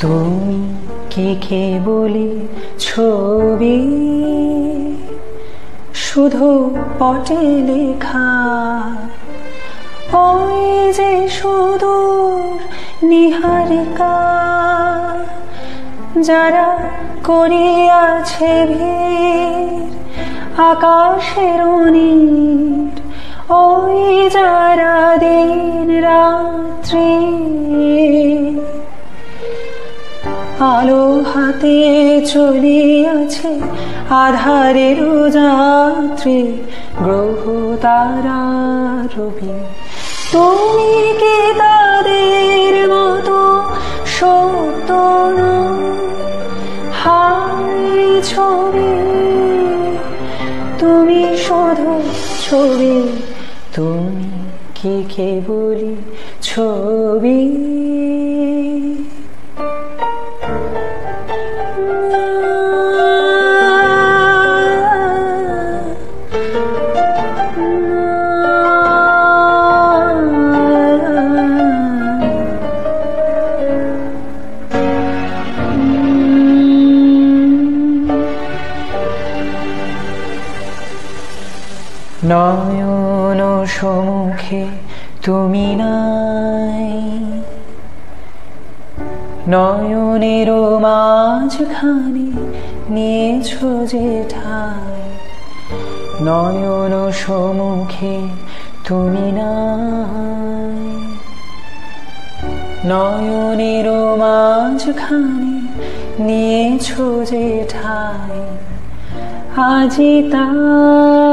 কি কে কে বলি ছবি? শুধু পটে লেখা। ওই যে সুদূর নিহারিকা, যারা করিয়াছে ভিড় আকাশের নীর ওই যারা দিন রাত্রি আলো হাতে চলিয়াছে আধারের যাত্রী, গ্রহ তারা রবি। তুমি কি তাদের মতো সত্য হাই ছবি, তুমি শুধু ছবি, তুমি কি কে বলি ছবি? নয়ন সমুখে তুমি নাই। নয়নের মাঝখানে নিয়েছ যে ঠাই। নয়ন সমুখে তুমি নাই। নয়নের মাঝখানে নিয়েছ যে ঠাই। আজি তাই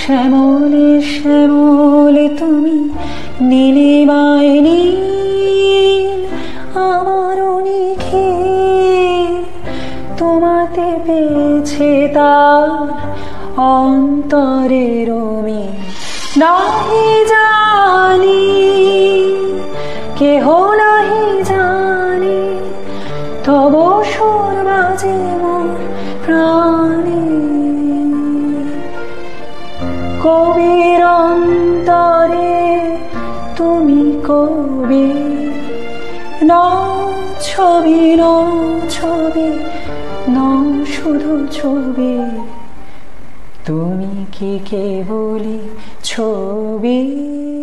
শ্যামলে শ্যামলে, তুমি নীল আমার নিখিল। তোমাতে পেয়েছে তার অন্তরের মিল নাহি জানি, কেহ নাহি জানি, তব সুর বাজে মোর প্রাণে। কবির অন্তরে তুমি কবি। ন ছবি ন ছবি ন শুধু ছবি। তুমি কি কে বলি ছবি?